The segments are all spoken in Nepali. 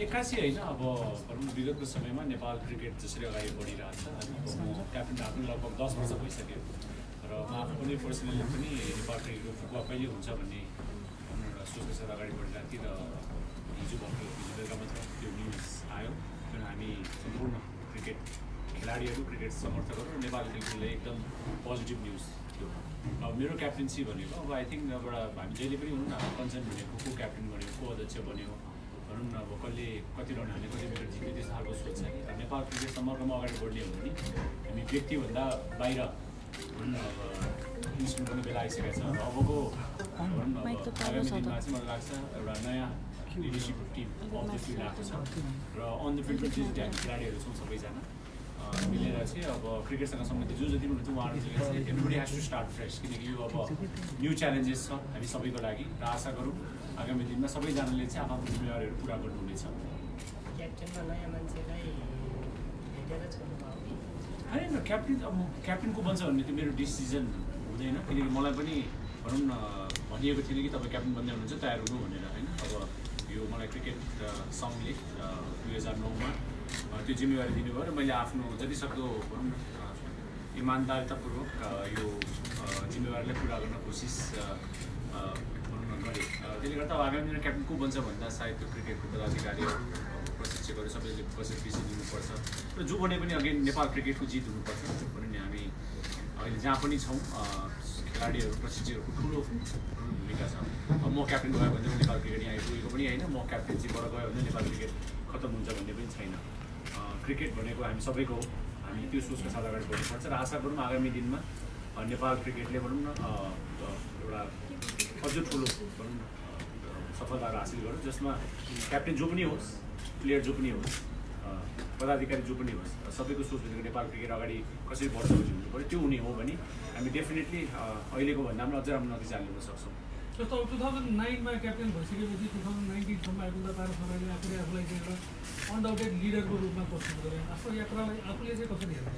एक्कासी होइन अब भनौँ विगतको समयमा नेपाल क्रिकेट जसरी अगाडि बढिरहेको छ। होइन क्याप्टन भएको लगभग दस वर्ष भइसक्यो। र म आफू पनि पर्सनली पनि नेपाल क्रिकेटको फुटबल कहिले हुन्छ भन्ने एउटा सोचको साथ अगाडि बढिरहेको थिएँ र हिजो भएको हिजो बेलुका मात्र त्यो न्युज आयो। जुन हामी सम्पूर्ण क्रिकेट खेलाडीहरू क्रिकेट समर्थकहरू नेपाली क्रिकेटलाई एकदम पोजिटिभ न्युज थियो अब मेरो क्याप्टेन्सी भनेको अब आई थिङ्क एउटा हामी जहिले पनि हुनु न कन्सर्न भनेको को क्याप्टेन बन्यो को अध्यक्ष बन्यो भनौँ न अब कसले कति रन हाल्ने कति विकेट जित्ने त्यस्तो खालको सोच छ र नेपाल क्रिकेट समग्रमा अगाडि बढ्ने हो भने हामी व्यक्तिभन्दा बाहिर भनौँ न अब इन्स्ट्रुमेन्ट गर्ने बेला आइसकेको छ। र अबको भनौँ न अब आगामी दिनमा चाहिँ मलाई लाग्छ एउटा नयाँ leadership team off the field आएको छ। र अन द फिल्ड चाहिँ हामी खेलाडीहरू छौँ सबैजना। मिलेर चाहिँ अब क्रिकेटसँग सम्बन्धित जो जति पनि हुन्छ उहाँहरू everybody has to start fresh किनकि यो अब न्यू च्यालेन्जेस छ हामी सबैको लागि। र आशा गरौँ आगामी दिनमा सबैजनाले चाहिँ आफ्नो जिम्मेवारीहरू पुरा गर्नुहुनेछ होइन क्याप्टेन अब क्याप्टेनको बन्छ भने त्यो मेरो डिसिजन हुँदैन किनकि मलाई पनि भनौँ न भनिएको थिएन कि तपाईँ क्याप्टेन बन्दै हुनुहुन्छ तयार हुनु भनेर होइन अब यो मलाई क्रिकेट सङ्घले दुई हजार नौमा त्यो जिम्मेवारी दिनुभयो र मैले आफ्नो जति सक्दो भनौँ न इमान्दारितापूर्वक यो जिम्मेवारीलाई पुरा गर्न कोसिस गरेँ त्यसले गर्दा अब आगामी दिनमा क्याप्टेन को बन्छ भन्दा सायद त्यो क्रिकेटको पदाधिकारीहरू प्रशिक्षकहरू सबैले बसेर पिसी दिनुपर्छ। र जो भने पनि अघि नेपाल क्रिकेटको जित हुनुपर्छ जो पनि हामी अहिले जहाँ पनि छौँ खेलाडीहरू प्रशिक्षकहरूको ठुलो ठुलो भूमिका छ। म क्याप्टेन गयो भने नेपाल क्रिकेट यहाँ आइपुगेको पनि होइन म क्याप्टेन्सीबाट गयो भने नेपाल क्रिकेट खत्तम हुन्छ भन्ने पनि छैन। क्रिकेट भनेको हामी सबैको हो। हामी त्यो सोचको साथ अगाडि बढ्नुपर्छ र आशा गरौँ आगामी दिनमा नेपाल क्रिकेटले भनौँ न एउटा अझ ठुलो भनौँ सफलताहरू हासिल गरौँ जसमा क्याप्टेन जो पनि होस् प्लेयर जो पनि होस् पदाधिकारी जो पनि होस् सबैको सोच भनेको नेपाल क्रिकेट अगाडि कसरी बढ्छ भन्ने हुनु पऱ्यो। त्यो हुने हो भने हामी डेफिनेटली अहिलेको भन्दा पनि अझ राम्रो नतिजा ल्याउन सक्छौँ। जस्तो टु थाउजन्ड नाइनमा क्याप्टेन भइसकेपछि टु थाउजन्ड नाइन्टिनसम्म आइपुग्दा तारा सरकारले आफूले आफूलाई चाहिँ एउटा अनडाउटेड लिडरको रूपमा प्रस्तुत गरे आफ्नो यात्रालाई आफूले चाहिँ कसरी हेर्नु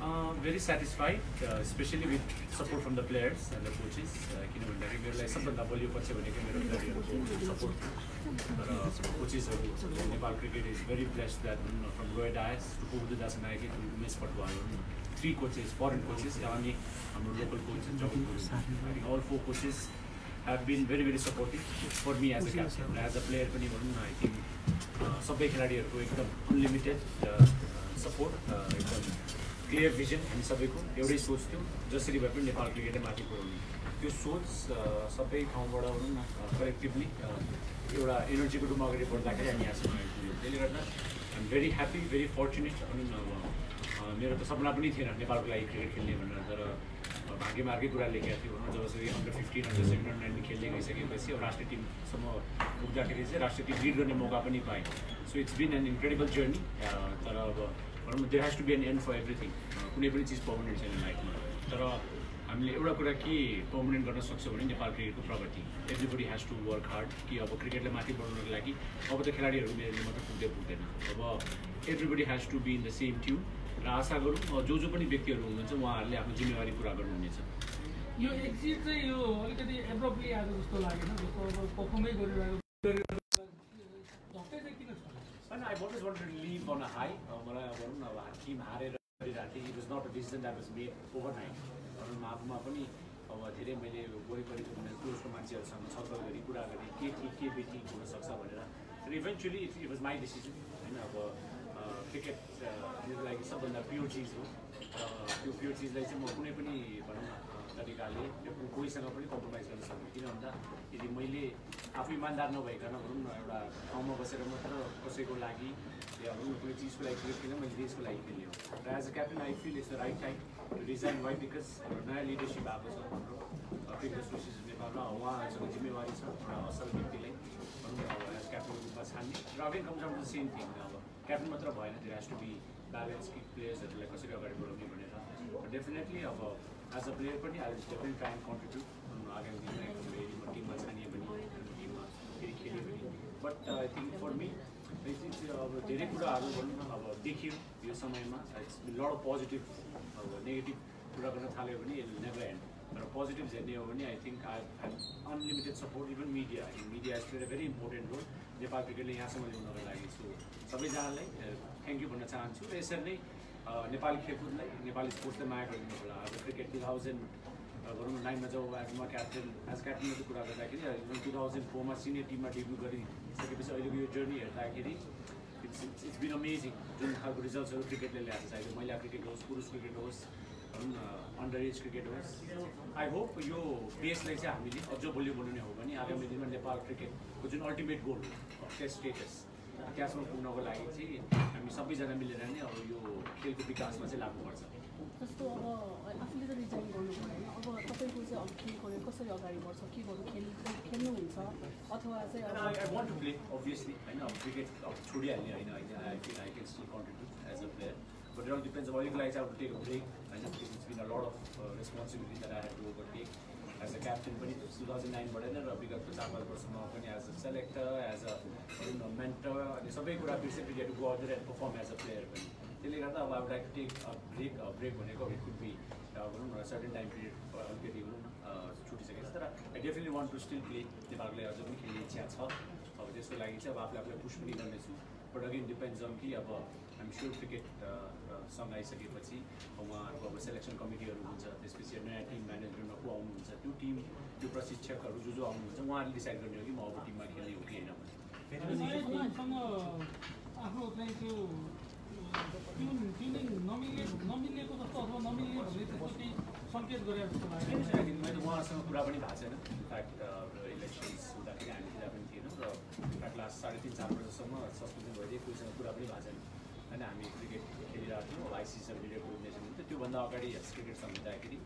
very satisfied especially with support from the players and the coaches किन भन्दाखेरि मेरो लागि सबभन्दा बलियो पक्ष भनेको मेरो खेलाडीहरूको सपोर्ट र कोचेसहरू Nepal cricket is very blessed that from Roy Dias to Pubudu Dassanayake to Umesh Patwal three coaches foreign coaches अनि हाम्रो local coach Jagan Guru all four coaches have been very very supportive for me as a captain. र एज अ प्लेयर पनि भनौँ न आई थिङ्क सबै खेलाडीहरूको एकदम अनलिमिटेड सपोर्ट एकदम क्लियर भिजन हामी सबैको एउटै सोच थियो जसरी भए पनि नेपाल क्रिकेटै माथि पुऱ्याउने त्यो सोच सबै ठाउँबाट भनौँ न कलेक्टिभली एउटा एनर्जीको रूपमा अगाडि बढ्दाखेरि हामी यहाँसम्म आइपुग्यौँ त्यसले गर्दा I'm very happy very fortunate भनौँ न मेरो त सपना पनि थिएन नेपालको लागि क्रिकेट खेल्ने भनेर तर भाग्यमा अर्कै कुरा लेखेको थियो भनौँ जबसरी under fifteen under seventeen under nineteen खेल्दै गइसकेपछि अब राष्ट्रिय टिमसम्म पुग्दाखेरि चाहिँ राष्ट्रिय टिम लिड गर्ने मौका पनि पाएँ so it's been an incredible journey तर अब भनौँ there has to be an end for everything कुनै पनि चिज पर्मानेन्ट छैन लाइफमा तर हामीले एउटा कुरा के पर्मानेन्ट गर्न सक्छौँ भने नेपाल क्रिकेटको प्रगति। Everybody has to work hard कि अब क्रिकेटलाई माथि बढाउनको लागि अब त खेलाडीहरू मेरोले मात्रै पुग्दै पुग्दैन। अब everybody has to be in the same tune र आशा गरौँ जो जो पनि व्यक्तिहरू हुनुहुन्छ उहाँहरूले आफ्नो जिम्मेवारी पुरा गर्नुहुनेछ। यो एक्जिट चाहिँ यो अलिकति एब्रप्टली आएको जस्तो लागेन जस्तो अब पर्फर्मै गरिरहेको लिभ अन अ हाई मलाई अब भनौँ न अब टिम हारेर गरिरहेको थिएँ it was not a decision that was made overnight आफूमा पनि अब धेरै मैले वरिपरिको मेरो क्लोजको मान्छेहरूसँग छलफल गरी कुरा गरेँ के ठिक के बेठी हुनसक्छ भनेर। र eventually it was my decision होइन अब क्रिकेट मेरो लागि सबभन्दा प्योर चिज हो। र त्यो प्योर चिजलाई चाहिँ म कुनै पनि भनौँ न तरिकाले त्यो कोहीसँग पनि कम्प्रोमाइज गर्न सक्दिनँ किन भन्दा यदि मैले आफू इमान्दार नभइकन भनौँ न एउटा ठाउँमा बसेर मात्र कसैको लागि या भनौँ कुनै चिजको लागि खेल्न मैले देशको लागि खेल्ने हो र as a captain I feel it's the right time to resign why because हाम्रो नयाँ लिडरसिप आएको छ हाम्रो क्रिकेट एसोसिएसन नेपालमा उहाँहरूसँग जिम्मेवारी छ एउटा असल व्यक्तिलाई भनौँ न एज क्याप्टनको रूपमा छान्ने र again comes down to same thing अब क्याप्टन मात्र भएन त्यो हेज टु बी ब्यालेन्स कि प्लेयर्सहरूलाई कसरी अगाडि बढाउने भनेर डेफिनेटली अब एज अ प्लेयर पनि I definite try and contribute आगामी दिनमा टिममा छानिए पनि टिममा फेरि खेलेँ पनि but I think for me चाहिँ अब धेरै कुराहरू भनौँ न अब देखियो यो समयमा इट्स लड पोजिटिभ अब नेगेटिभ कुरा गर्न थाल्यो भने इट नेभर एन्ड तर पोजिटिभ हेर्ने हो भने I think I have unlimited support even media I media is played a very important role Nepal क्रिकेटले यहाँसम्म ल्याउनको लागि सो सबैजनालाई थ्याङ्क यू भन्न चाहन्छु र यसरी नै नेपाली खेलकुदलाई नेपाली स्पोर्ट्सलाई माया गरिदिनु होला अब क्रिकेट टु थाउजन्ड भनौँ नाइनमा जब एज म क्याप्टेन एज क्याप्टेनको कुरा गर्दाखेरि टु थाउजन्ड फोरमा सिनियर टिममा डेब्यु गरिसकेपछि अहिलेको यो जर्नी हेर्दाखेरि it's it's it's been amazing जुन खालको रिजल्ट्सहरू क्रिकेटले ल्याएको छ। अहिले महिला क्रिकेट होस् पुरुष क्रिकेट होस् अन्डर एज क्रिकेट होस्। आई होप यो बेसलाई चाहिँ हामीले अझ बलियो बनाउने हो भने आगामी दिनमा नेपाल क्रिकेटको जुन अल्टिमेट गोल टेस्ट स्टेटस त्यहाँसम्म पुग्नको लागि चाहिँ हामी सबैजना मिलेर नै अब यो खेलको विकासमा चाहिँ लाग्नुपर्छ जस्तो अब आफूले त रिजाइन गर्नु परेन अब तपाईँको चाहिँ अब खेल करियर कसरी अगाडि बढ्छ? के गर्नु? खेल खेल्नुहुन्छ अथवा चाहिँ I want to play, obviously. होइन अब क्रिकेट अब छोडिहाल्ने होइन I feel I can still contribute as a player but it all depends अब अहिलेको लागि चाहिँ अब टेक ब्रेक होइन it's been a lot of responsibility that I have to over take as a captain पनि टु थाउजन्ड नाइनबाट नै र विगतको चार पाँच वर्षमा पनि as a selector as a mentor अनि सबै कुरा बिर्से cricket go out and perform as a player पनि त्यसले गर्दा अब like take a break break भनेको इट कुड बी भनौँ न सर्टेन टाइम पिरियड अलिकति भनौँ छुटिसकेको छ तर I definitely want to still play नेपालले अझ पनि खेल्ने इच्छा छ अब त्यसको लागि चाहिँ अब आफूले आफूलाई पुस पनि गर्नेछु बट अगेन डिपेन्ड्स अन कि अब हामी स्योर क्रिकेट सँग आइसकेपछि उहाँहरूको अब सेलेक्सन कमिटीहरू हुन्छ त्यसपछि नयाँ टिम म्यानेजमेन्टमा को आउनुहुन्छ त्यो टिम त्यो प्रशिक्षकहरू जो जो आउनुहुन्छ उहाँहरूले डिसाइड गर्ने हो कि म अब टिममा खेल्ने हो कि होइन मैले उहाँसँग कुरा पनि भएको छैन इनफ्याक्ट इलेक्सन्स हुँदाखेरि हामी र लास्ट साढे तिन चार वर्षसम्म सस्पेन्सन भइदियो कोहीसँग कुरा पनि भएको छैन। होइन हामी क्रिकेट खेलिरहेको थियौँ आइसिसी क्रिकेट कोर्डिनेसन हुन्थ्यो। त्योभन्दा अगाडि क्रिकेटसँग हुँदाखेरि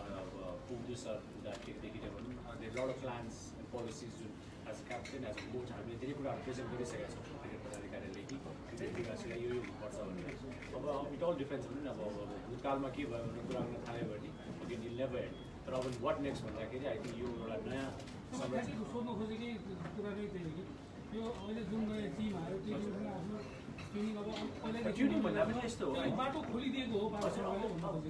अब पुग्दु सर हुँदाखेरिदेखि नै भनौँ धेरै लड अफ प्लान्स पोलिसिज जुन as a captain as a coach हामीले धेरै कुराहरू प्रेजेन्ट गरिसकेका छौँ क्रिकेट पदाधिकारीले कि क्रिकेट विकासलाई यो यो हुनुपर्छ भनेर। अब इट अल डिपेन्ड्स भनौँ न अब अब भूतकालमा के भयो भनेर कुरा गर्न थाल्यो भने अगेन इल नेभर एन्ड तर अब वाट नेक्स्ट भन्दाखेरि आई थिङ्क यो एउटा नयाँ सोध्न खोजेकै कुरा नै त्यही हो कि? यो अहिले जुन नयाँ टिम आयो त्यो टिमसँग आफ्नो ट्युनिङ अब पहिल्यैदेखि ट्युनिङ भन्दा पनि यस्तो हो। त्यो बाटो खोलिदिएको हो।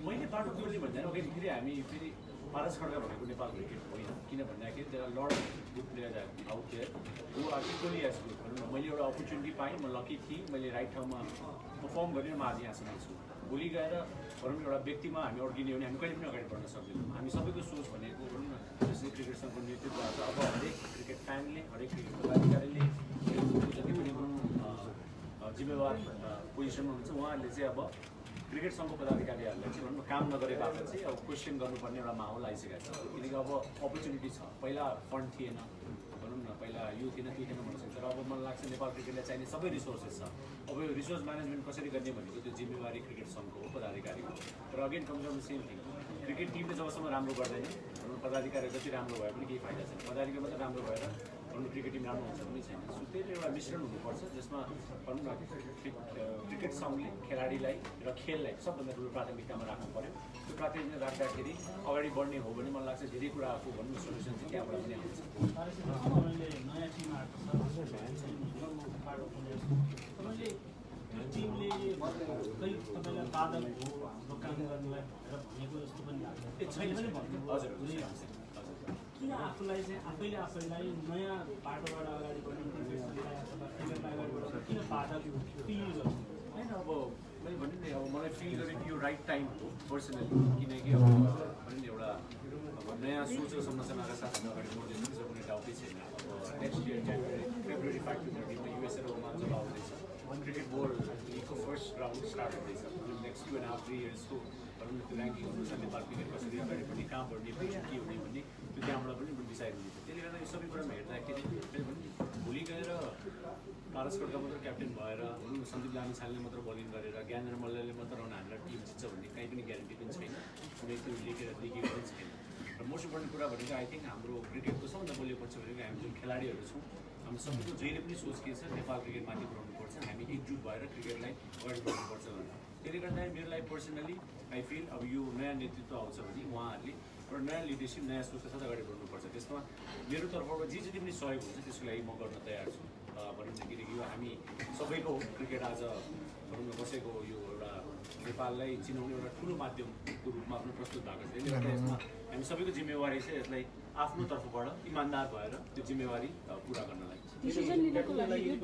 मैले बाटो खोल्ने भन्दैन ओके फेरि हामी फेरि पारस खड्का भनेको नेपाल क्रिकेट होइन। किन भन्दाखेरि are lot good player out there who are equally as good भनौँ न मैले एउटा अपर्च्युनिटी पाएँ म लकी थिएँ मैले राइट ठाउँमा पर्फर्म गरेर म आज यहाँसम्म छु। भोलि गएर भनौँ न एउटा व्यक्तिमा हामी अड्किने हो भने हामी कहिले पनि अगाडि बढ्न सक्दैनौँ। हामी सबैको सोच भनेको भनौँ क्रिकेटसँगको नेतृत्व आज अब हरेक क्रिकेट फ्यानले हरेक क्रिकेट पदाधिकारीले जति पनि जिम्मेवार पोजिसनमा हुनुहुन्छ उहाँहरूले चाहिँ अब क्रिकेट सङ्घको पदाधिकारीहरूलाई चाहिँ भनौँ काम नगरेबाट चाहिँ अब क्वेसन गर्नुपर्ने एउटा माहौल आइसकेको छ। किनकि अब अपर्च्युनिटी छ। पहिला फन्ड थिएन भनौँ न पहिला यो थिएन त्यो थिएन भन्न सक्छ तर अब मलाई लाग्छ नेपाल क्रिकेटलाई चाहिने सबै रिसोर्सेस छ। अब यो रिसोर्स म्यानेजमेन्ट कसरी गर्ने भनेको त्यो जिम्मेवारी क्रिकेट सङ्घको हो पदाधिकारीको। तर again comes on same thing cricket टिमले जबसम्म राम्रो गर्दैन पदाधिकारी जति राम्रो भए पनि केही फाइदा छैन। पदाधिकारी मात्रै राम्रो भएर भनौँ क्रिकेट टिम राम्रो हुन्छ पनि छैन। सो त्यसले एउटा मिश्रण हुनुपर्छ जसमा भनौँ न क्रिकेट सङ्घले खेलाडीलाई र खेललाई सबभन्दा ठुलो प्राथमिकतामा राख्नु पऱ्यो त्यो प्राथमिकता राख्दाखेरि अगाडि बढ्ने हो भने मलाई लाग्छ धेरै कुराको भनौँ न सोल्युसन चाहिँ त्यहाँबाट पनि आउँछ टिमले खै तपाईँलाई बाधक हो हाम्रो काम गर्नलाई भनेर भनेको जस्तो पनि लाग्छ। किन आफूलाई चाहिँ आफैले आफैलाई नयाँ बाटोबाट अगाडि बढ्ने किन बाधक फिल गर्नु? होइन अब मैले भने नि अब मलाई फिल गरेँ कि यो राइट टाइम हो पर्सनली किनकि अब भने नि एउटा अब नयाँ सोच र संरचनाका साथ अगाडि बढ्दैछौँ कुनै डाउटै छैन। अब next year January February five to थर्टीमा युएसएमा जब आउँदैछ क्रिकेट बोर्ड लिगको फर्स्ट राउन्ड स्टार्ट हुँदैछ next two and half three इयर्सको भनौँ न त्यो ऱ्याङ्किङ अनुसार नेपाल क्रिकेट कसरी अगाडि बढ्ने कहाँ बढ्ने पछि के हुने भन्ने त्यो त्यहाँबाट पनि डिसाइड हुनेछ त्यसले गर्दा यो सबै कुरामा हेर्दाखेरि मैले भने भोलि गएर पारस खड्का मात्र क्याप्टेन भएर भनौँ सन्दीप लामी छालले मात्र बलिङ गरेर ज्ञानेन्द्र मल्लले मात्र रहन हामीलाई टिम जित्छ भन्ने कहीँ पनि ग्यारेन्टी पनि छैन कुनै त्यो लेखेर लेखेको पनि छैन र मोस्ट इम्पोर्टेन्ट कुरा भनेको आई थिङ्क हाम्रो क्रिकेटको सबभन्दा बलियो पक्ष भनेको हामी जुन खेलाडीहरू छौँ हामी सबैको जहिले पनि सोच के छ नेपाल क्रिकेट माथि पुऱ्याउनुपर्छ हामी एकजुट भएर क्रिकेटलाई अगाडि बढ्नुपर्छ भनेर। त्यसले गर्दा मेरो लागि पर्सनली आई फिल अब यो नयाँ नेतृत्व आउँछ भने उहाँहरूले एउटा नयाँ लिडरसिप नयाँ सोचका साथ अगाडि बढ्नुपर्छ। त्यसमा मेरो तर्फबाट जे जति पनि सहयोग हुन्छ त्यसको लागि म गर्न तयार छु। भनौँ न किनकि यो हामी सबैको क्रिकेट आज भनौँ न कसैको यो एउटा नेपाललाई चिनाउने एउटा ठुलो माध्यमको रूपमा पनि प्रस्तुत भएको छ। त्यसले गर्दा यसमा हामी सबैको जिम्मेवारी चाहिँ यसलाई आफ्नो तर्फबाट इमान्दार भएर त्यो जिम्मेवारी पुरा गर्नलाई। डिसिजन लिनको लागि यो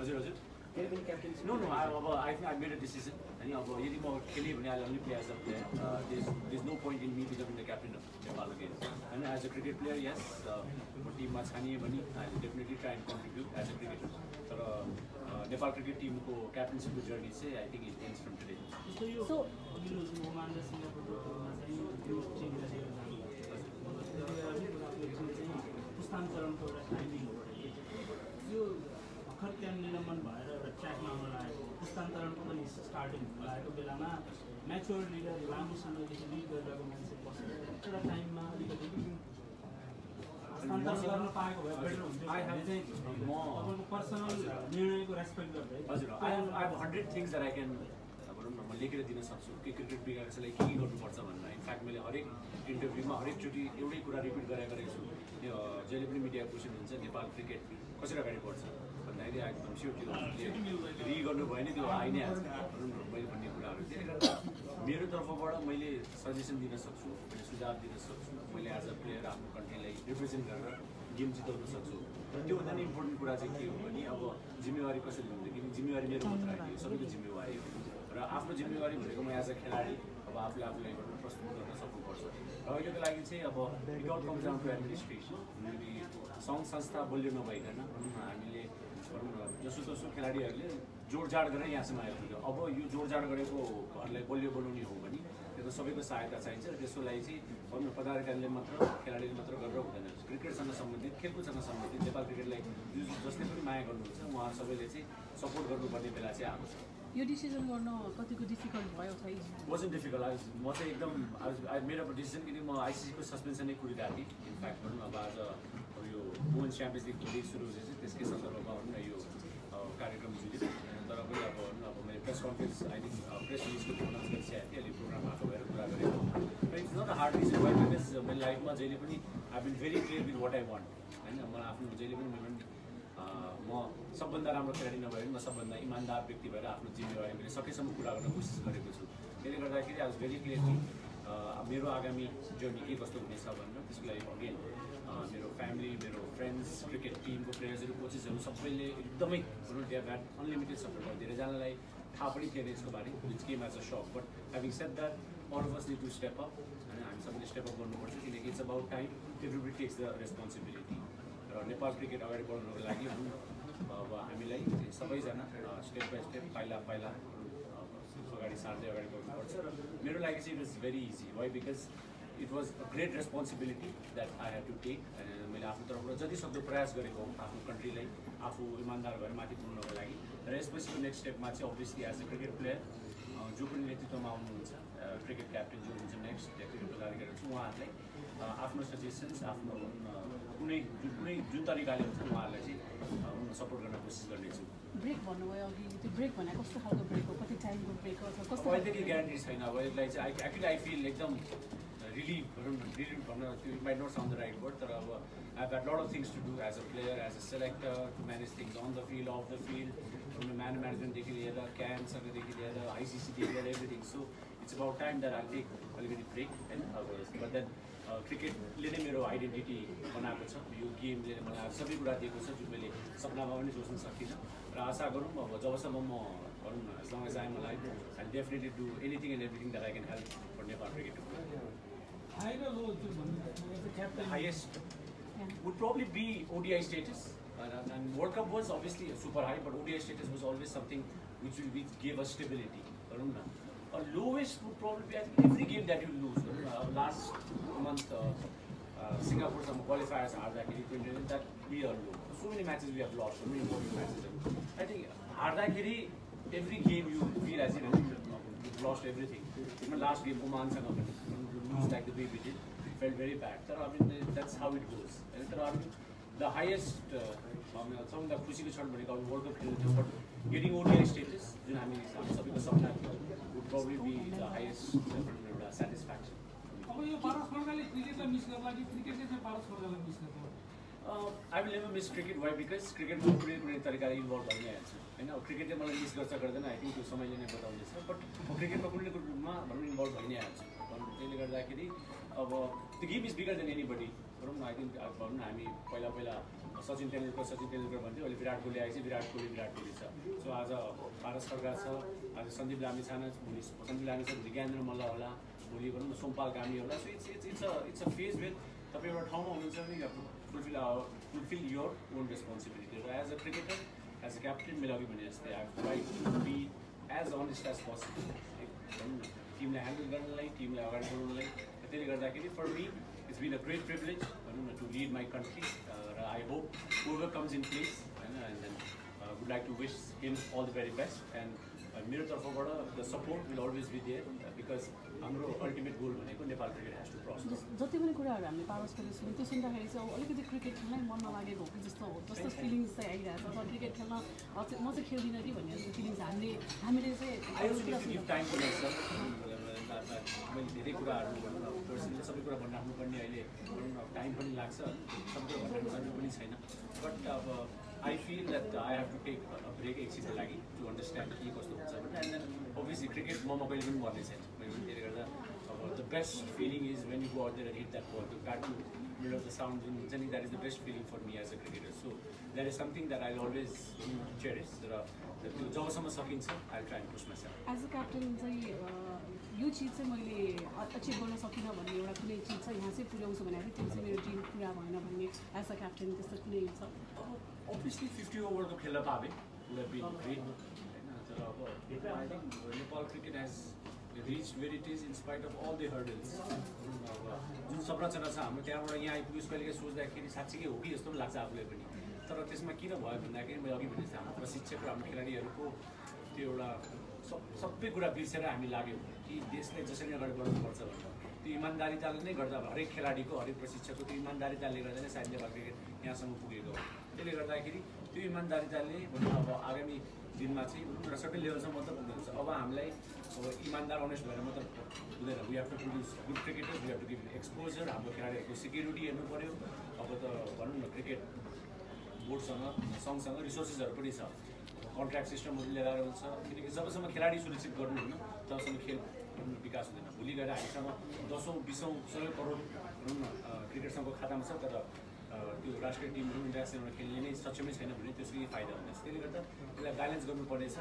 हजुर। हजुर नो नो अब I I made a decision होइन अब यदि म खेलेँ भने I only play as a player this no point in me becoming the captain of Nepal again होइन as a cricket player yes म टिममा छानिएँ भने I definitely try and contribute as a cricketer तर अ, नेपाल क्रिकेट टिमको क्याप्टेन्सिपको जर्नी चाहिँ I think it ends from today जस्तो यो So- लागेको बेलामा म्याच्योर लिडर लामो समयदेखि लिड गरिरहेको मान्छे बसेर एउटा टाइममा अलिकति हस्तान्तरण गर्न पाएको भए बेटर हुन्थ्यो चाहिँ तपाईँको पर्सनल निर्णयको रेस्पेक्ट गर्दै हजुर I have I have hundred things that I can भनौँ न म लेखेर दिन सक्छु कि क्रिकेट बिगाएकोलाई के के गर्नुपर्छ भनेर इनफ्याक्ट मैले हरेक इन्टरभ्यूमा हरेकचोटि एउटै कुरा रिपिट गरेर गरेको छु जहिले पनि मिडिया क्वेसन हुन्छ नेपाल क्रिकेट कसरी अगाडि बढ्छ? भन्दाखेरि एकदम त्यो रि गर्नु भयो भने त्यो आइ नै हाल्छ मैले भन्ने कुराहरू त्यसले गर्दा मेरो तर्फबाट मैले सजेसन दिन सक्छु मैले सुझाव दिन सक्छु मैले एज अ प्लेयर आफ्नो कन्ट्रीलाई रिप्रेजेन्ट गरेर गेम जिताउन सक्छु। र त्योभन्दा नि इम्पोर्टेन्ट कुरा चाहिँ के हो भने अब जिम्मेवारी कसरी हुन्छ? किनकि जिम्मेवारी मेरो मात्र होइन यो सबैको जिम्मेवारी हो। र आफ्नो जिम्मेवारी भनेको म एज अ खेलाडी अब आफूले आफूलाई गर्न प्रस्तुत गर्न सक्नुपर्छ। र अहिलेको लागि चाहिँ अब without comes down to administration किनकि सङ्घ संस्था बलियो नभइकन हामीले भनौँ न। जसो तसो खेलाडीहरूले जोडजाड गरेर यहाँसम्म आइपुग्यो अब यो जोडजाड गरेको घरलाई बलियो बनाउने हो भने त्यो त सबैको सहायता चाहिन्छ र त्यसको लागि चाहिँ भनौँ न पदाधिकारीले मात्र खेलाडीले मात्र गरेर हुँदैन। क्रिकेटसँग सम्बन्धित खेलकुदसँग सम्बन्धित नेपाल क्रिकेटलाई जसले पनि माया गर्नुहुन्छ उहाँ सबैले चाहिँ सपोर्ट गर्नुपर्ने बेला चाहिँ आएको छ। यो डिसिजन गर्न कतिको डिफिकल्ट भयो छै वाजन डिफिकल्ट आज म चाहिँ एकदम आज मेरो अब डिसिजन किनकि म आइसिसीको सस्पेन्सनै कुरिरहेको। थिएँ इनफ्याक्ट भनौँ अब आज अब यो वुमेन्स च्याम्पियन्स लिग लिग सुरु हुँदैछ त्यसकै सन्दर्भमा भनौँ न यो कार्यक्रम जुट्यो तर पनि अब भनौँ न अब मैले press conference I think press रिलिजको programme गरिसकेको थिएँ अहिले प्रोग्राम आएको भएर कुरा गरेको it's not hard decision why because मेरो लाइफमा जहिले पनि I been very clear with what I want होइन मलाई आफ्नो जहिले पनि मेरो म सबभन्दा राम्रो खेलाडी नभए पनि म सबभन्दा इमान्दार व्यक्ति भएर आफ्नो जिम्मेवारी मैले सकेसम्म पुरा गर्न कोसिस गरेको छु। त्यसले गर्दाखेरि आज भेरी क्लियरली मेरो आगामी जर्नी के कस्तो हुनेछ भनेर त्यसको लागि अगेन मेरो फ्यामिली मेरो फ्रेन्ड्स क्रिकेट टिमको प्लेयर्सहरू कोचेसहरू सबैले एकदमै हेभ ह्याड अनलिमिटेड सपोर्ट भयो। धेरैजनालाई थाहा पनि थिएन यसको बारे विच गेम एज अ सक but having set that all of us to step up होइन हामी सबैले स्टेप अप गर्नुपर्छ किनकि it's about time everybody takes the responsibility Nepal cricket अगाडि बढाउनको लागि अब हामीलाई सबैजना स्टेप बाई स्टेप पाइला पाइला अगाडि सार्दै अगाडि बढ्नुपर्छ। र मेरो लागि चाहिँ it was very easy why because it was a great responsibility that I have to take मैले आफ्नो तर्फबाट जति सक्दो प्रयास गरेको हो आफ्नो कन्ट्रीलाई आफू इमान्दार भएर माथि पुग्नको लागि। र यसपछिको नेक्स्ट स्टेपमा चाहिँ obviously as a cricket player जो पनि नेतृत्वमा आउनुहुन्छ क्रिकेट क्याप्टेन जो हुनुहुन्छ नेक्स्ट क्रिकेट हुन्छ उहाँहरूलाई आफ्नो सजेसन्स आफ्नो कुनै जुन कुनै जुन तरिकाले हुन्छ उहाँहरूलाई चाहिँ सपोर्ट गर्न कोसिस गर्नेछु। ब्रेक भन्नुभयो अघि त्यो ब्रेक भने कस्तो खालको ब्रेक हो? कति टाइमको ब्रेक हो? कस्तो अहिले केही ग्यारेन्टी छैन अब यसलाई चाहिँ आई एक्चुली आई फिल एकदम रिलिभ भनौँ न रिलिभ भन्न त्यो might not sound the right word तर अब I have lot of things to do as a player as a selector to manage things on the field off the field man म्यानेजमेन्टदेखि लिएर क्याम्पसँगदेखि लिएर आइसिसीदेखि लिएर everything so it's about time that I take अलिकति ब्रेक होइन अब बट देन क्रिकेटले नै मेरो आइडेन्टिटी बनाएको छ यो गेमले नै मलाई सबै कुरा दिएको छ जुन मैले सपनामा पनि सोच्न सकिनँ र आशा गरौँ अब जबसम्म म भनौँ न as long as I'm life I definitely do anything and everything that I can help for Nepal cricket high र लो त्यो भन्नु captain highest would probably be ODI status. And, and- and World Cup was obviously super high, but ODI status was always something which, will- which gave us stability. भनौँ न Or lowest would probably be I think every game that you lose. भनौँ न, अब last month uh, uh, सिङ्गापुरसम्म क्वालिफायर्स हार्दाखेरि twenty that be a low so many matches we have lost so many important matches I think हार्दाखेरि every game you feel as in lost everything even last game ओमानसँग पनि lose like the way we did felt very bad. तर I mean, that's how it goes. होइन तर अब the highest सबभन्दा खुसीको क्षण भनेको अब वर्ल्ड कप खेल्नु थियो बट गेटिङ ओडिआई स्टेटस जुन हामी हामी सबैको सपना थियो would probably be the highest एउटा सेटिस्फ्याक्सन अब I will never miss cricket why because क्रिकेटमा कुनै कुनै तरिकाले इन्भल्भ भइ नै हाल्छु होइन क्रिकेटले मलाई मिस गर्छ गर्दैन आई थिङ्क त्यो समयले नै बताउँदैछ बट म क्रिकेटमा कुनै न रूपमा भनौँ इन्भल्भ भइ नै हाल्छु त्यसले गर्दाखेरि अब त्यो game is bigger than anybody भनौँ न आई थिङ्क भनौँ न हामी पहिला पहिला सचिन तेन्दुलकर सचिन तेन्दुलकर भन्थ्यो अहिले विराट कोहली आएपछि विराट कोहली विराट कोहली छ सो आज पारस सरकार छ आज सन्दीप लामिछाना सन्दीप लामिछाना ज्ञानेन्द्र मल्ल होला भोलि भनौँ न सोमपाल गामी होला so it's it's it's a it's a phase with तपाईँ एउटा ठाउँमा हुनुहुन्छ भने fulfil fulfil your own responsibility र as a cricketer as a captain मैले अघि भने जस्तै I try to be as honest as possible भनौँ न टिमलाई ह्यान्डल गर्नलाई टिमलाई अगाडि बढाउनलाई त्यसले गर्दाखेरि for me it's been a great privilege भनौँ न टु लिड माई कन्ट्री र I hope whoever comes in place होइन and then would like to wish him all the very best and मेरो तर्फबाट the support will always be there because हाम्रो अल्टिमेट गोल भनेको Nepal cricket has to cross जति पनि कुराहरू हामीले पारसबाट सुन्यौँ त्यो सुन्दाखेरि चाहिँ अब अलिकति क्रिकेट खेल्नै मन नलागेको हो कि जस्तो हो। जस्तो फिलिङ्स चाहिँ आइरहेको छ। तर क्रिकेट खेल्न म चाहिँ खेल्दिनँ कि भन्ने जस्तो फिलिङ्स हामीले हामीले चाहिँ टु माइसेल्फ मैले धेरै कुराहरू भनौँ न पर्सनली सबै कुरा भन्न राख्नुपर्ने अहिले भनौँ न टाइम पनि लाग्छ सबै कुरा भन्न सक्ने पनि छैन। बट अब I feel that I have to take break एकछिनको लागि टु अन्डरस्ट्यान्ड के कस्तो हुन्छ भनेर। एन्ड देन अभियसली क्रिकेट म म कहिले पनि भन्ने छैन। मैले पनि त्यसले गर्दा अब the best feeling is when you go out there hit that ball त्यो काट्नु मिडल अफ द साउन्ड जुन हुन्छ नि that is the best feeling for me as a cricketer so that is something that I always cherish र त्यो जबसम्म सकिन्छ I try push myself as a captain चाहिँ अ, यो चिज चाहिँ मैले अचिभ गर्न सकिनँ भन्ने एउटा कुनै चिज छ यहाँ चाहिँ पुर्याउँछु भने चाहिँ त्यो चाहिँ मेरो ड्रिम पुरा भएन भन्ने एज अ क्याप्टेन त्यस्तो कुनै छ अभियसली फिफ्टी ओभर त खेल्न पावे वुड बिन ग्रेट होइन तर अब I think Nepal cricket has reach where it is in spite of all the hurdles जुन संरचना छ हाम्रो त्यहाँबाट यहाँ आइपुगेपछि कहिले सोच्दाखेरि साँच्चीकै हो कि जस्तो पनि लाग्छ आफूलाई पनि। तर त्यसमा किन भयो भन्दाखेरि मैले अघि भने जस्तै हाम्रो प्रशिक्षक र हाम्रो खेलाडीहरूको त्यो एउटा सब सबै कुरा बिर्सेर हामी लाग्यौँ कि देशलाई जसरी अगाडि बढाउनुपर्छ भनेर। त्यो इमान्दारिताले नै गर्दा हरेक खेलाडीको हरेक प्रशिक्षकको त्यो इमान्दारिताले गर्दा नै सायद नेपाल क्रिकेट यहाँसम्म पुगेको हो। त्यसले गर्दाखेरि त्यो इमान्दारिताले अब आगामी दिनमा चाहिँ न सबै लेभलसम्म मात्र पुग्नुहुन्छ अब हामीलाई अब इमान्दार अनेस्ट भएर मात्र हुँदैन। We have to produce good cricketers we have to give exposure हाम्रो खेलाडीहरूको सिक्युरिटी हेर्नु पऱ्यो अब त भनौँ न क्रिकेट बोर्डसँग सँगसँग रिसोर्सेसहरू पनि छ। कन्ट्र्याक्ट सिस्टमहरू लिएर आएर हुन्छ किनकि जबसम्म खेलाडी सुरक्षित गर्नुहुन्न तबसम्म खेल विकास हुँदैन। भोलि गएर हामीसँग दसौँ बिसौँ सय करोड भनौँ न अ, क्रिकेट सङ्घको खातामा छ तर त्यो राष्ट्रिय टिमहरू इन्टरनेसनलमा खेल्ने नै सक्षमै छैन भने त्यसको फाइदा हुँदैन। त्यसले गर्दा यसलाई ब्यालेन्स गर्नुपर्नेछ।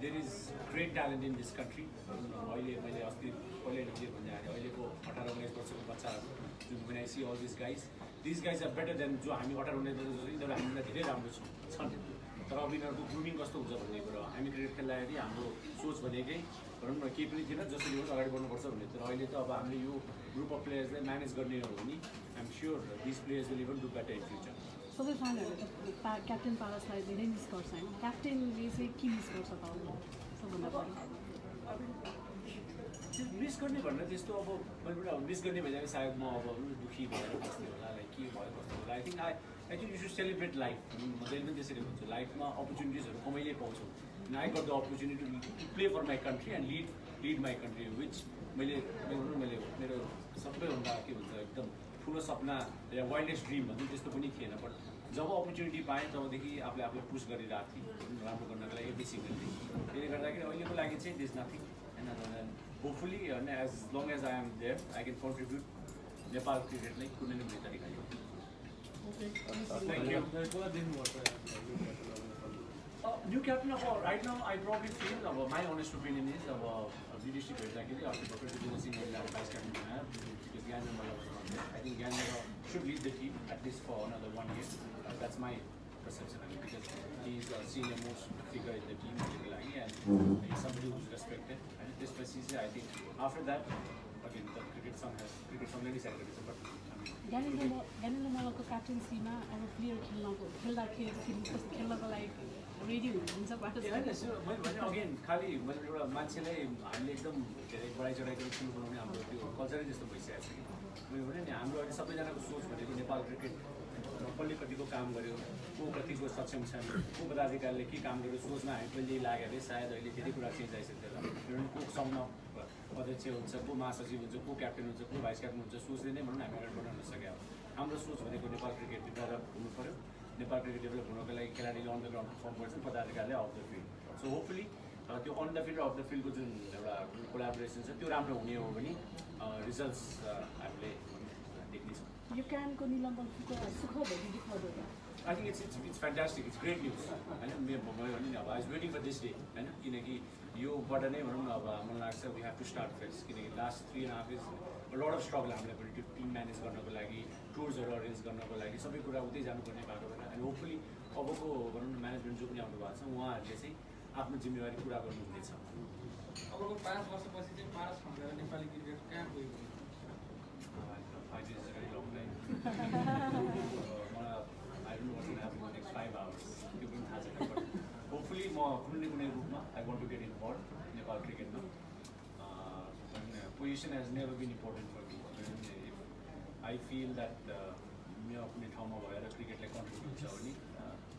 There is great talent in this country अहिले मैले अस्ति पहिल्यै के भन्दाखेरि अहिलेको अठार उन्नाइस वर्षको बच्चाहरू जुन I see all these guys this guys are better than जो हामी अठार उन्नाइस वर्ष यिनीहरू हामीलाई धेरै राम्रो छ छन्। तर अब यिनीहरूको ग्रुमिङ कस्तो हुन्छ भन्ने कुरो हामी क्रिकेट खेल्दाखेरि हाम्रो सोच भनेकै भनौँ न केही पनि थिएन जसरी होस् अगाडि बढ्नुपर्छ भन्ने तर अहिले त अब हामीले यो ग्रुप अफ प्लेयर्सलाई म्यानेज गर्ने हो भने I'm sure this players will even do better in future सबै फ्यानहरूले त पा क्याप्टेन पारसलाई धेरै मिस गर्छ होइन क्याप्टेनले चाहिँ के मिस गर्छ त सबभन्दा मिस गर्ने भनेर त्यस्तो अब मैले पनि अब मिस गर्ने भइसक्यो सायद म अब दुःखी भएर बस्थेँ होला लाइक के भयो कस्तो होला। I think I think you should celebrate life म जहिले पनि त्यसरी भन्छु लाइफमा अपर्च्युनिटिजहरू कमैले पाउँछौँ I got the opportunity to play for my country and lead lead my country which मैले न मैले मेरो सबैभन्दा के भन्छ एकदम ठुलो सपना या वाइल्डेस्ट ड्रिम भन्छु त्यस्तो पनि थिएन बट जब अपर्च्युनिटी पाएँ तबदेखि आफूले आफूलाई पुस गरिरहेको थिएँ राम्रो गर्नको लागि सिङ्गल डे त्यसले गर्दाखेरि अहिलेको लागि चाहिँ दिस नथिङ होइन hopefully as long as I am there I can contribute Nepal क्रिकेटलाई कुनै न कुनै तरिकाले Thank you. न्यू क्याप्टन अब right now I probably feel अब माई अनेस्ट ओपिनियन इज अब लिडरसिप हेर्दाखेरि अस्ति भर्खर विजेन्द्र सिंह मैले भाइस क्याप्टन बनायो बिकज ज्ञानेन्द्र मलाई I think Gyanendra should lead the team at least for another one year that's my perception I mean, because he is a senior most figure in the team in Langi and he's somebody who's respected. And this season, I think after that, again, the cricket song has cricket song really celebrated, but I mean, Gyanendra म ज्ञानेन्द्र मल्लको क्याप्टेन्सीमा अब प्लेयर खेल्नको खेल्दाखेरि खेल्नको लागि रेडी हुनुहुन्छ अगेन खालि मैले एउटा मान्छेलाई हामीले एकदम धेरै बढाइ चढाइ गरेर सुरु बनाउने हाम्रो त्यो कल्चरै जस्तो भइसकेको छ कि। मैले भने नि हाम्रो अहिले सबैजनाको सोच भनेको नेपाल क्रिकेट कसले कतिको काम गर्यो को कतिको सक्षम छन् को पदाधिकारीले के काम गर्यो सोचमा हामी पहिले लाग्यो अरे सायद अहिले धेरै कुरा चेन्ज आइसक्यो किनभने को सम्म अध्यक्ष हुन्छ को महासचिव हुन्छ को क्याप्टेन हुन्छ को भाइस क्याप्टेन हुन्छ सोच्दै नै भनौँ हामी अगाडि बढाउन सक्यो हाम्रो सोच भनेको नेपाल क्रिकेट डेभलप हुनु पऱ्यो नेपाल क्रिकेट डेभलप हुनको लागि खेलाडीले अन द ग्राउन्ड पर्फर्म गर्छन् पदाधिकारीले off the field so hopefully त्यो अन द फिल्ड र अफ द फिल्डको जुन एउटा कोलाबोरेसन छ त्यो राम्रो हुने हो भने रिजल्ट्स हामीले देख्नेछौँ यो निलम्बन सुखद दुःखद? I think it's it's it's fantastic it's great news होइन? मेरो मैले भने अब I waiting for this day होइन? किनकि योबाट नै भनौँ न अब मलाई लाग्छ we have to start fresh किनकि last three and half is lot of struggle हामीलाई पनि त्यो टिम म्यानेज गर्नको लागि टुर्सहरू अरेन्ज गर्नको लागि सबै कुरा उतै जानुपर्ने भएको बेला अनि होपफुली अबको भनौँ न म्यानेजमेन्ट जो पनि आउनु भएको छ उहाँहरूले चाहिँ आफ्नो जिम्मेवारी पुरा गर्नुहुनेछ अबको पाँच वर्षपछि चाहिँ खण्डेर नेपाली क्रिकेट कहाँ पुगेको मलाई I don't next five hours त्यो पनि थाहा छैन होपफुली म कुनै न कुनै रूपमा I want to get involve Nepal क्रिकेटमा position has never been important for me I feel that म कुनै ठाउँमा भएर क्रिकेटलाई कन्ट्रिब्युट छ भने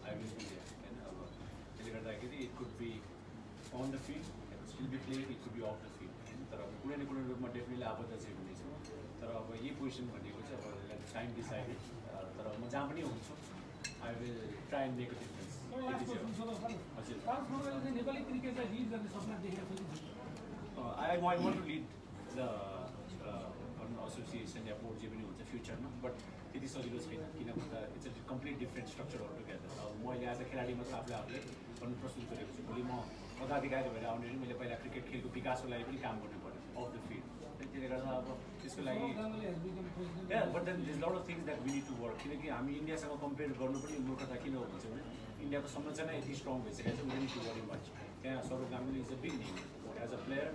आई विल बी होइन अब त्यसले गर्दाखेरि it could be on the field still be play it could be off the field होइन तर अब कुनै न कुनै रूपमा डेफिनेटली आबद्ध चाहिँ हुनेछ तर अब यही पोजिसन भनेको चाहिँ अब टाइम डिसाइडेड तर म जहाँ पनि हुन्छु I will try and make a I want to lead the association yeah board जे पनि हुन्छ फ्युचरमा बट त्यति सजिलो छैन किन भन्दा it's a complete different structure altogether अब मैले एज अ खेलाडी मात्र आफूले आफूले गर्नु प्रस्तुत गरेको छु भोलि म पदाधिकारी भएर आउने मैले पहिला क्रिकेट खेलको विकासको लागि पनि काम गर्नु पऱ्यो अफ द फिल्ड त्यसले गर्दा अब त्यसको लागि a lot of things that we need to work. किनकि हामी इन्डियासँग कम्पेयर गर्नु पनि मूर्खता किन हो भन्छ भने इन्डियाको संरचना यति स्ट्रङ भइसकेको छ वी टु वरी मच त्यहाँ Sourav Ganguly is a big name as a player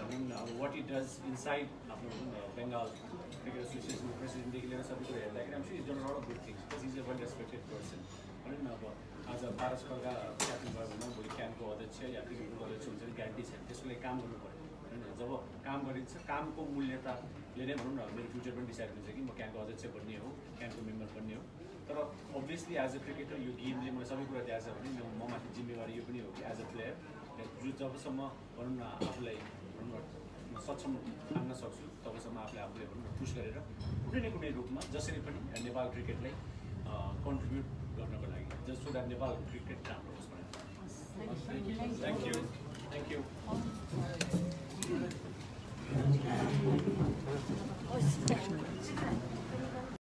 I mean अब वाट इट डज इनसाइड आफ्नो बेङ्गाल क्रिकेट एसोसिएसनको प्रेसिडेन्टदेखि लिएर सबै कुरा हेर्दाखेरि हामी is done of good things is a well respected person भनौँ न अब आज पारस खड्का क्याप्टन भयो भने भोलि क्याम्पको अध्यक्ष या क्रिकेटको अध्यक्ष हुन्छ भने ग्यारेन्टी छैन त्यसको लागि काम गर्नु पऱ्यो होइन जब काम गरिन्छ कामको मूल्यताले नै भनौँ न मेरो फ्युचर पनि डिसाइड हुन्छ कि म क्यानको अध्यक्ष बन्ने हो क्यानको मेम्बर बन्ने हो। तर अभियसली एज अ क्रिकेटर यो गेमले मलाई सबै कुरा दिएको छ भने म माथि जिम्मेवारी यो पनि हो कि एज अ प्लेयर जो जबसम्म भनौँ न आफूलाई भनौँ न सक्षम मान्न सक्छु तबसम्म आफूले आफूले भनौँ न पुस गरेर कुनै न कुनै रूपमा जसरी पनि नेपाल क्रिकेटलाई कन्ट्रिब्युट गर्नको लागि जस्तो द्याट नेपाल क्रिकेट राम्रो होस् भनेर। Thank you thank you